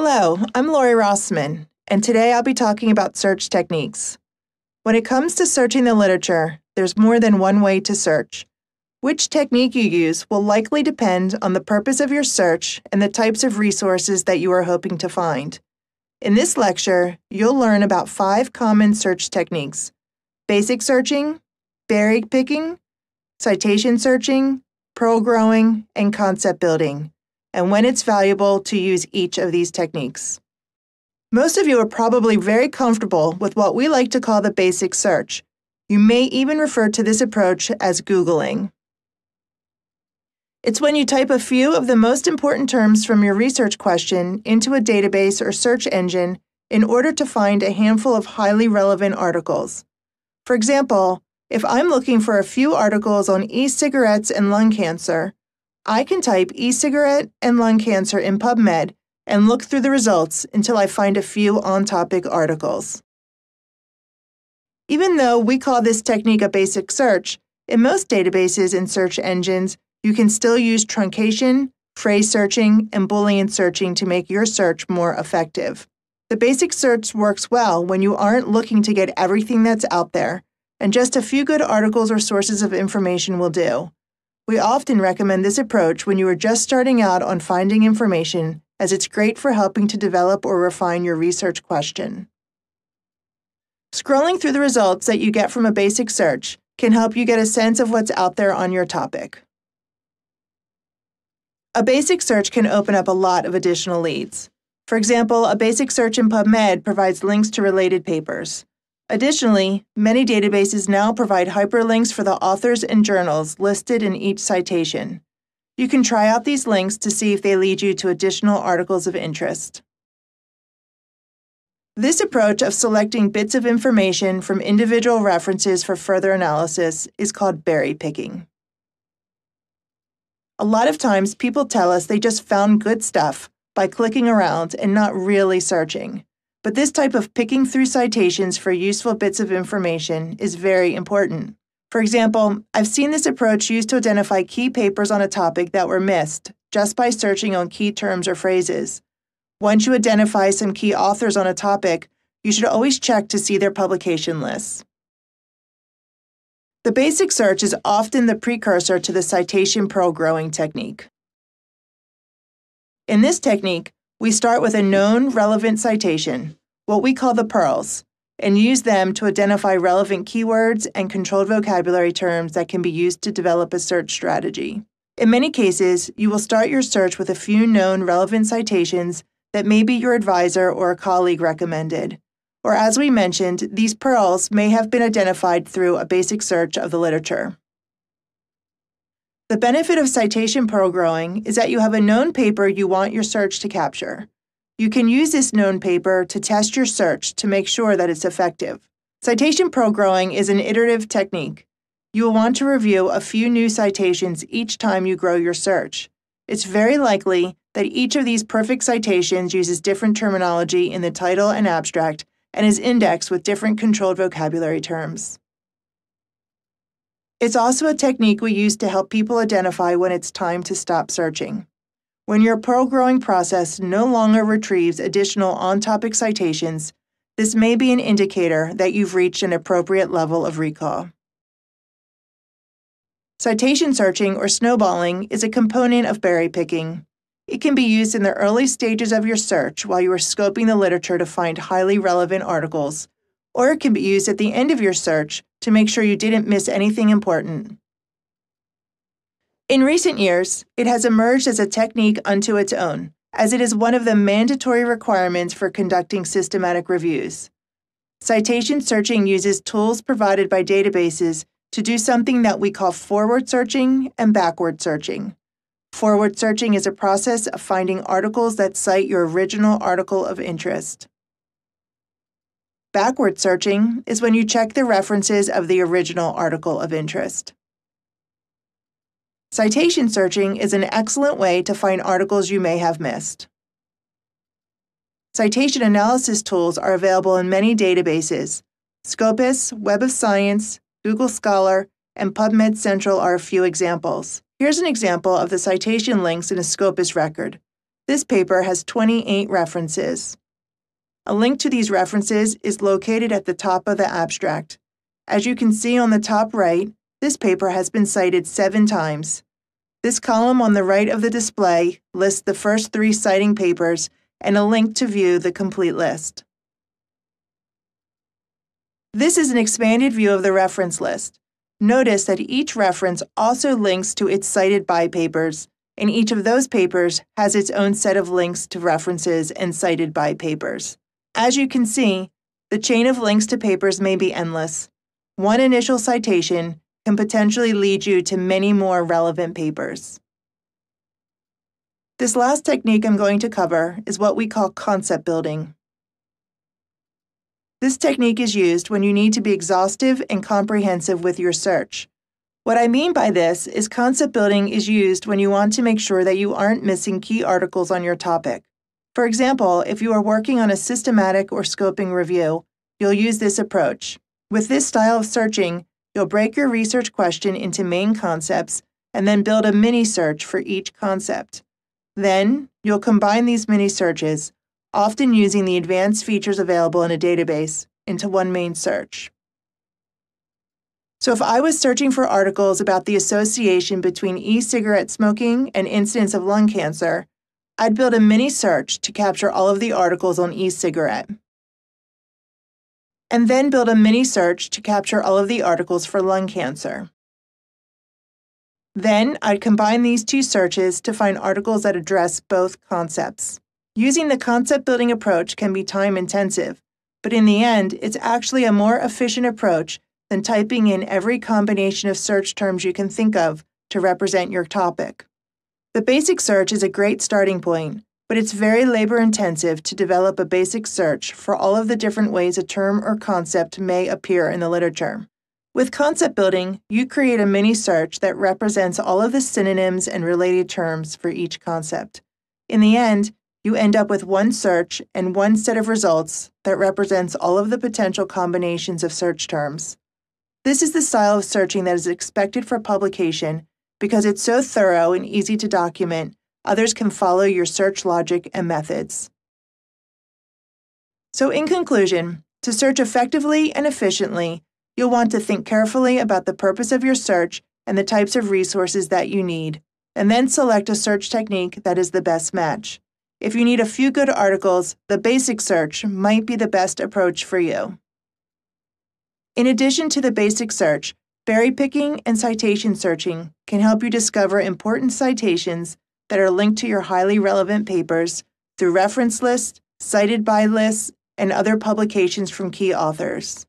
Hello, I'm Lori Rossman, and today I'll be talking about search techniques. When it comes to searching the literature, there's more than one way to search. Which technique you use will likely depend on the purpose of your search and the types of resources that you are hoping to find. In this lecture, you'll learn about five common search techniques basic searching, berry picking, citation searching, pearl growing, and concept building and when it's valuable to use each of these techniques. Most of you are probably very comfortable with what we like to call the basic search. You may even refer to this approach as Googling. It's when you type a few of the most important terms from your research question into a database or search engine in order to find a handful of highly relevant articles. For example, if I'm looking for a few articles on e cigarettes and lung cancer, I can type e cigarette and lung cancer in PubMed and look through the results until I find a few on topic articles. Even though we call this technique a basic search, in most databases and search engines, you can still use truncation, phrase searching, and Boolean searching to make your search more effective. The basic search works well when you aren't looking to get everything that's out there, and just a few good articles or sources of information will do. We often recommend this approach when you are just starting out on finding information, as it's great for helping to develop or refine your research question. Scrolling through the results that you get from a basic search can help you get a sense of what's out there on your topic. A basic search can open up a lot of additional leads. For example, a basic search in PubMed provides links to related papers. Additionally, many databases now provide hyperlinks for the authors and journals listed in each citation. You can try out these links to see if they lead you to additional articles of interest. This approach of selecting bits of information from individual references for further analysis is called berry picking. A lot of times, people tell us they just found good stuff by clicking around and not really searching. But this type of picking through citations for useful bits of information is very important. For example, I've seen this approach used to identify key papers on a topic that were missed just by searching on key terms or phrases. Once you identify some key authors on a topic, you should always check to see their publication lists. The basic search is often the precursor to the citation pearl growing technique. In this technique, we start with a known relevant citation, what we call the pearls, and use them to identify relevant keywords and controlled vocabulary terms that can be used to develop a search strategy. In many cases, you will start your search with a few known relevant citations that maybe your advisor or a colleague recommended. Or, as we mentioned, these pearls may have been identified through a basic search of the literature. The benefit of citation pearl growing is that you have a known paper you want your search to capture. You can use this known paper to test your search to make sure that it's effective. Citation pearl growing is an iterative technique. You will want to review a few new citations each time you grow your search. It's very likely that each of these perfect citations uses different terminology in the title and abstract and is indexed with different controlled vocabulary terms. It's also a technique we use to help people identify when it's time to stop searching. When your pearl growing process no longer retrieves additional on topic citations, this may be an indicator that you've reached an appropriate level of recall. Citation searching or snowballing is a component of berry picking. It can be used in the early stages of your search while you are scoping the literature to find highly relevant articles, or it can be used at the end of your search to make sure you didn't miss anything important. In recent years, it has emerged as a technique unto its own, as it is one of the mandatory requirements for conducting systematic reviews. Citation searching uses tools provided by databases to do something that we call forward searching and backward searching. Forward searching is a process of finding articles that cite your original article of interest. Backward searching is when you check the references of the original article of interest. Citation searching is an excellent way to find articles you may have missed. Citation analysis tools are available in many databases. Scopus, Web of Science, Google Scholar, and PubMed Central are a few examples. Here's an example of the citation links in a Scopus record. This paper has 28 references. A link to these references is located at the top of the abstract. As you can see on the top right, this paper has been cited seven times. This column on the right of the display lists the first three citing papers and a link to view the complete list. This is an expanded view of the reference list. Notice that each reference also links to its cited by papers, and each of those papers has its own set of links to references and cited by papers. As you can see, the chain of links to papers may be endless. One initial citation can potentially lead you to many more relevant papers. This last technique I'm going to cover is what we call concept building. This technique is used when you need to be exhaustive and comprehensive with your search. What I mean by this is concept building is used when you want to make sure that you aren't missing key articles on your topic. For example, if you are working on a systematic or scoping review, you'll use this approach. With this style of searching, You'll break your research question into main concepts and then build a mini search for each concept. Then, you'll combine these mini searches, often using the advanced features available in a database, into one main search. So, if I was searching for articles about the association between e cigarette smoking and incidence of lung cancer, I'd build a mini search to capture all of the articles on e cigarette and then build a mini search to capture all of the articles for lung cancer. Then I'd combine these two searches to find articles that address both concepts. Using the concept building approach can be time intensive, but in the end, it's actually a more efficient approach than typing in every combination of search terms you can think of to represent your topic. The basic search is a great starting point, but it's very labor intensive to develop a basic search for all of the different ways a term or concept may appear in the literature. With concept building, you create a mini search that represents all of the synonyms and related terms for each concept. In the end, you end up with one search and one set of results that represents all of the potential combinations of search terms. This is the style of searching that is expected for publication because it's so thorough and easy to document others can follow your search logic and methods. So, in conclusion, to search effectively and efficiently, you'll want to think carefully about the purpose of your search and the types of resources that you need, and then select a search technique that is the best match. If you need a few good articles, the basic search might be the best approach for you. In addition to the basic search, berry picking and citation searching can help you discover important citations that are linked to your highly relevant papers through reference lists, cited by lists, and other publications from key authors.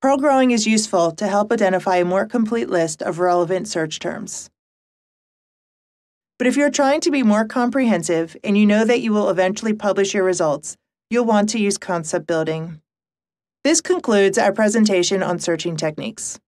Pearl growing is useful to help identify a more complete list of relevant search terms. But if you're trying to be more comprehensive and you know that you will eventually publish your results, you'll want to use concept building. This concludes our presentation on searching techniques.